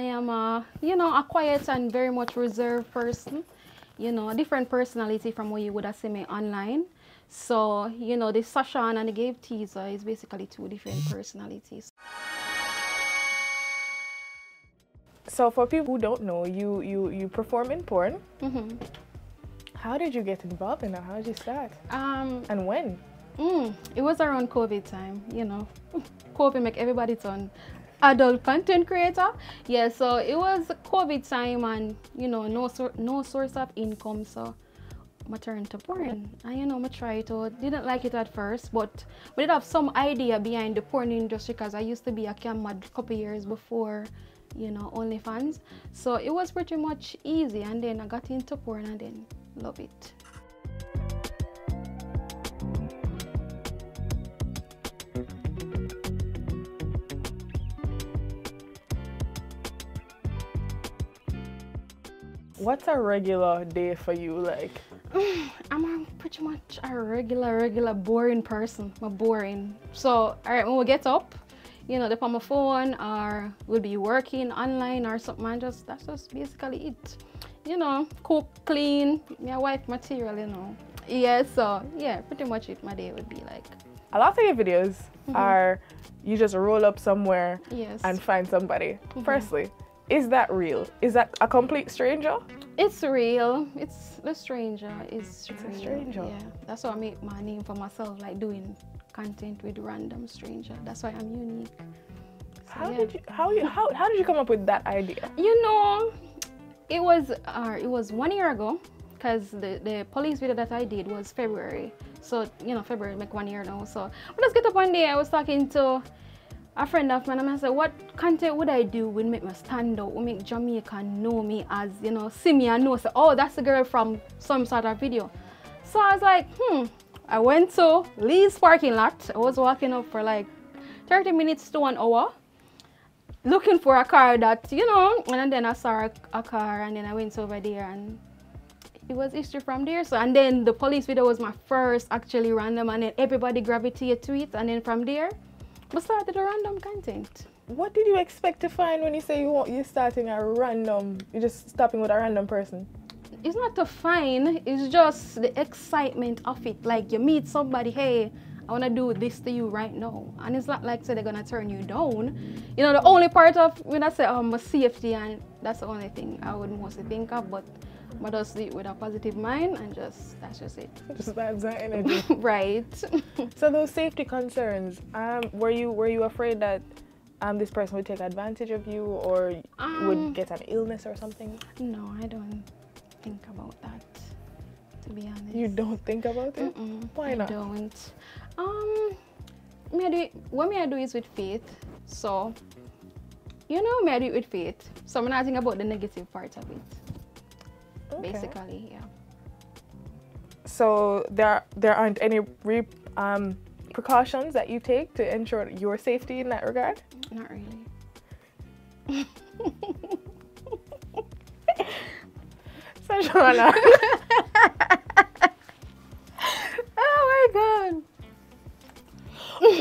I am a, you know, a quiet and very much reserved person. You know, a different personality from what you would have seen me online. So, you know, the Sasha and the Gapeteaser is basically two different personalities. So for people who don't know, you you you perform in porn. Mm-hmm. How did you get involved in that? How did you start? Um, And when? mm, it was around COVID time, you know. COVID make everybody turn adult content creator. Yeah, so it was COVID time and, you know, no, no source of income. So I turned to porn. And, you know, I tried it. Didn't like it at first, but we did have some idea behind the porn industry because I used to be a camera a couple years before, you know, OnlyFans. So it was pretty much easy. And then I got into porn and then love it. What's a regular day for you like? I'm a pretty much a regular, regular, boring person. I'm boring. So, all right, when we get up, you know, dip on my phone or we'll be working online or something. And just that's just basically it. You know, cook, clean, my wife material. You know. Yeah. So yeah, pretty much it. My day would be like. A lot of your videos mm-hmm. are you just roll up somewhere Yes. and find somebody. Mm-hmm. Firstly, is that real? Is that a complete stranger? It's real. It's the stranger is It's a stranger. Yeah, that's why I make my name for myself, like doing content with random stranger. That's why I'm unique. So, How yeah. did you how you how, how did you come up with that idea? You know, it was uh, it was one year ago, because the the police video that I did was February. So you know, February make one year now. So when I get up one day, I was talking to a friend of mine, I said, "What content would I do would make me stand out? Would make Jamaica know me as you know, see me and know, say, oh, that's the girl from some sort of video." So I was like, hmm. I went to Lee's parking lot. I was walking up for like 30 minutes to an hour looking for a car that you know and then i saw a, a car and then i went over there and it was history from there so and then the police video was my first actually random and then everybody gravitated to it and then from there we started a random content What did you expect to find when you say you want you're starting a random you're just stopping with a random person? it's not to find it's just the excitement of it like you meet somebody hey i want to do this to you right now. And it's not like say they're gonna turn you down. You know the only part of when i say um safety and that's the only thing i would mostly think of but but just do it with a positive mind and just that's just it. Just vibes and energy. right. So those safety concerns, um, were you were you afraid that um, this person would take advantage of you or Um, would get an illness or something? no i don't think about that to be honest You don't think about it? Mm-mm, Why I not? don't. Um, me I do it, what me I do is with faith. So, you know, me I do it with faith. So I'm not thinking about the negative part of it. Okay. Basically, yeah. So there there aren't any re, um, precautions that you take to ensure your safety in that regard? Not really. So Joanna, Oh my god.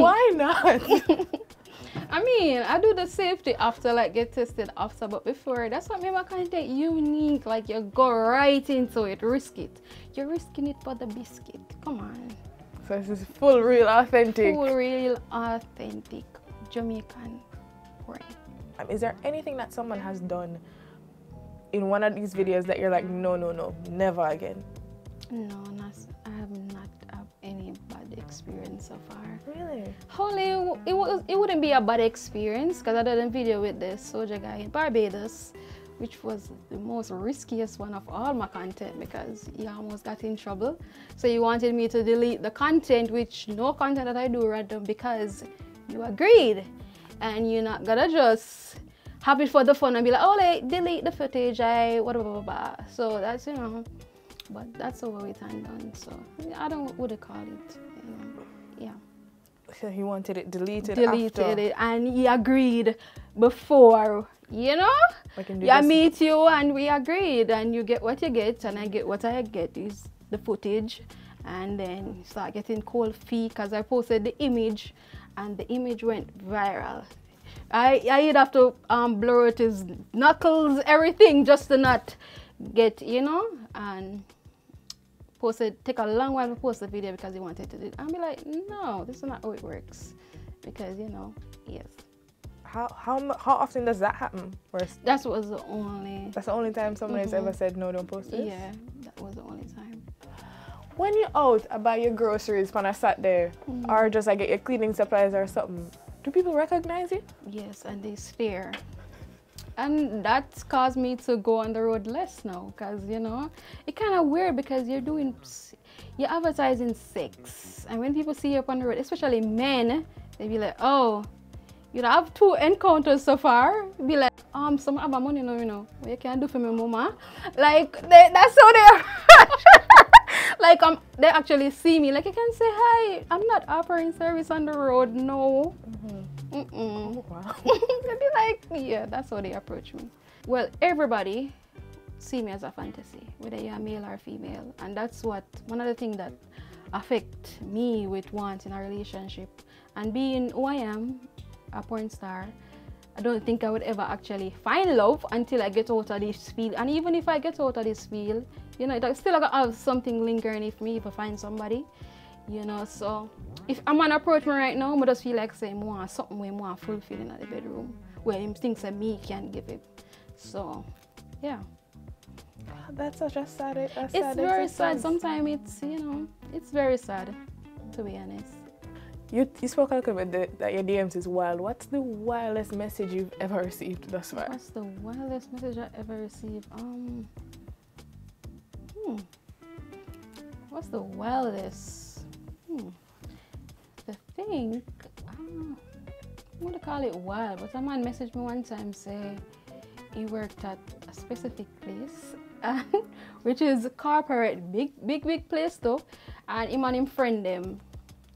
why not? I mean, I do the safety after, like get tested after, but before, that's what made my content unique. Like you go right into it, risk it. You're risking it for the biscuit. Come on. So this is full, real, authentic. Full, real, authentic Jamaican porn. Um, is there anything that someone has done in one of these videos that you're like, no, no, no, never again? No, not, I have not had any bad experience so far. Really? Holy, it was it wouldn't be a bad experience because I did a video with the soldier guy in Barbados, which was the most riskiest one of all my content because he almost got in trouble. So he wanted me to delete the content, which no content that I do random because you agreed, and you're not gonna just have it for the phone and be like, oh, like, delete the footage, I whatever, blah, blah, blah. So that's you know, but that's over with and done. So I don't what to call it, you know, yeah So he wanted it deleted deleted after. it and he agreed before you know do yeah this. meet you and we agreed and you get what you get and i get what i get is the footage and then start getting cold feet because i posted the image and the image went viral I I'd have to um, blur out his knuckles, everything, just to not get you know and post it. Take a long while to post the video because he wanted to do it. I'll be like, no, this is not how it works, because you know, yes. How how how often does that happen? S- That was the only. that's the only time someone has Mhm. ever said no, don't post this. Yeah, that was the only time. When you're out about your groceries when I sat there, Mhm. or just like get your cleaning supplies or something, do people recognize you? Yes, and they stare. And that's caused me to go on the road less now because, you know, it kind of weird because you're doing, you're advertising sex. And when people see you up on the road, especially men, they be like, oh, you know, have two encounters so far. Be like, um, some my money now, you know. What you can do for me, mama? Like, they, that's how they are. like, um, they actually see me. Like, you can say, hi, I'm not offering service on the road. No. Mm-mm. Oh, wow. They'd be like, yeah, that's how they approach me. Well, everybody see me as a fantasy, whether you're male or female. And that's what one of the things that affect me with wanting a relationship. And being who I am, a porn star, I don't think I would ever actually find love until I get out of this field. And even if I get out of this field, you know, it still gonna have something lingering if me if I find somebody. You know, so if a man approach me right now, I just feel like saying more something way more fulfilling at the bedroom where him thinks that me can give it. So yeah. Ah, that's such a sad. A sad It's very sad. Sometimes it's you know, it's very sad to be honest. You, you spoke a little bit that, that your DMs is wild. What's the wildest message you've ever received thus far? What's the wildest message I ever received? Um hmm. What's the wildest? Hmm. The thing, I don't know. I want to call it wild, but a man messaged me one time say he worked at a specific place, and, which is corporate, big, big, big place though, and him and him friend them.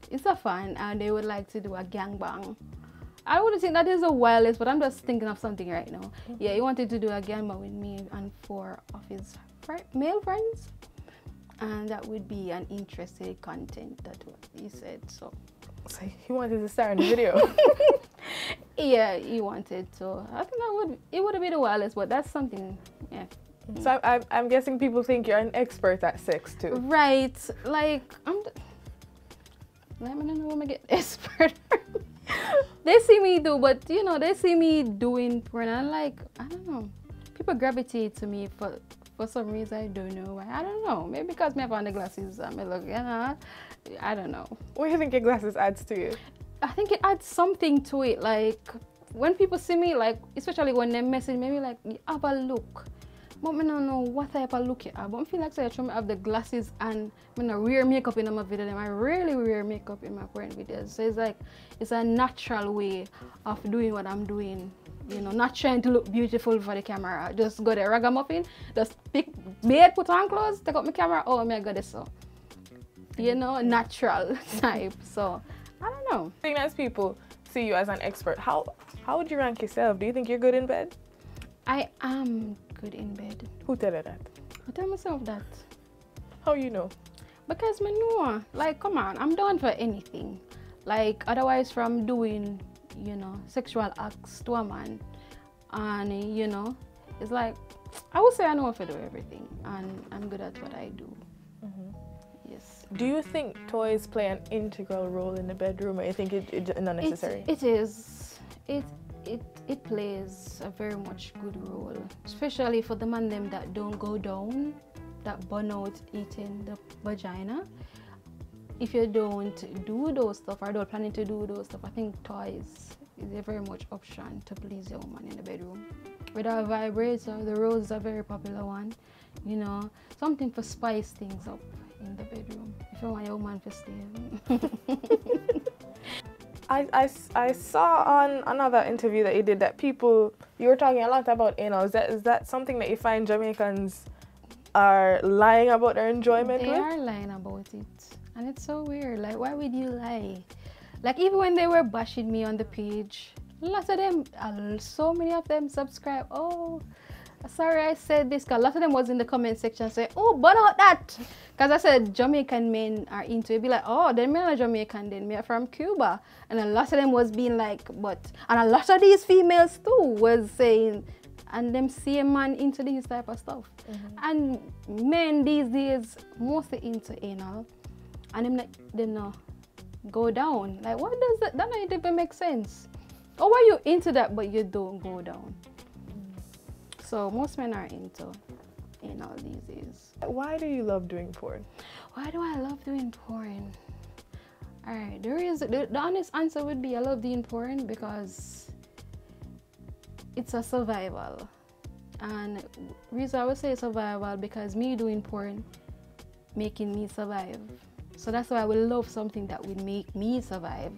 It's a fun, and they would like to do a gangbang. I wouldn't think that is a wildest, but I'm just thinking of something right now. Mm-hmm. Yeah, he wanted to do a gangbang with me and four of his fri male friends, and that would be an interesting content. That's what he said. So So he wanted to star in the video. yeah, he wanted to. I think that would it would have been the wildest, but that's something. Yeah. so I'm, I'm, I'm guessing people think you're an expert at sex too. Right. Like I'm. D- Let me know when I get expert. they see me do, but you know they see me doing porn. And like I don't know, people gravitate to me for for some reason. I don't know why. I don't know. Maybe because me have on the glasses. I may look, you know. I don't know. What do you think your glasses adds to you? I think it adds something to it. Like when people see me, like especially when they message me, maybe like have a look. But I don't know what type of look you have. But I feel like so I try to have the glasses and I wear makeup in my video. I really wear makeup in my porn videos. So it's like it's a natural way of doing what I'm doing. You know, not trying to look beautiful for the camera. Just go there, ragamuffin, just pick bed, put on clothes, take out my camera. Oh my god, this so. You know, natural type. So I don't know. Think as people see you as an expert, how how would you rank yourself? Do you think you're good in bed? I am good in bed. Who tell you that? I tell myself that. How you know? Because know, like, come on, I'm down for anything. Like, otherwise, from doing, you know, sexual acts to a man, and you know, it's like, I would say I know how to do everything, and I'm good at what I do. Mm-hmm. Yes. Do you think toys play an integral role in the bedroom, or you think it, it not necessary? It, it is. It it it plays a very much good role, especially for the man them that don't go down, that burn out eating the vagina. If you don't do those stuff or don't planning to do those stuff, I think toys is a very much option to please your woman in the bedroom. With a vibrator, uh, the rose is a very popular one. You know, something for spice things up in the bedroom. If you want your woman to stay. I, I I saw on another interview that you did that people you were talking a lot about anal. Is that is that something that you find Jamaicans are lying about their enjoyment They with? are lying about it. And it's so weird. Like, why would you lie? Like, even when they were bashing me on the page, lots of them, uh, so many of them subscribe. Oh, sorry I said this because a lot of them was in the comment section say, oh, but not that. Because I said Jamaican men are into it. Be like, oh, then me are Jamaican, then me are from Cuba. And a lot of them was being like, but, and a lot of these females too was saying, and them see a man into these type of stuff. Mm -hmm. And men these days mostly into anal. And them, they know go down. Like, what does that, that don't even make sense. Or why you into that but you don't go down? So most men are into anal these days. Why do you love doing porn? Why do I love doing porn? Alright, there is the, the honest answer would be I love doing porn because it's a survival. And reason I would say survival because me doing porn making me survive. So that's why I would love something that would make me survive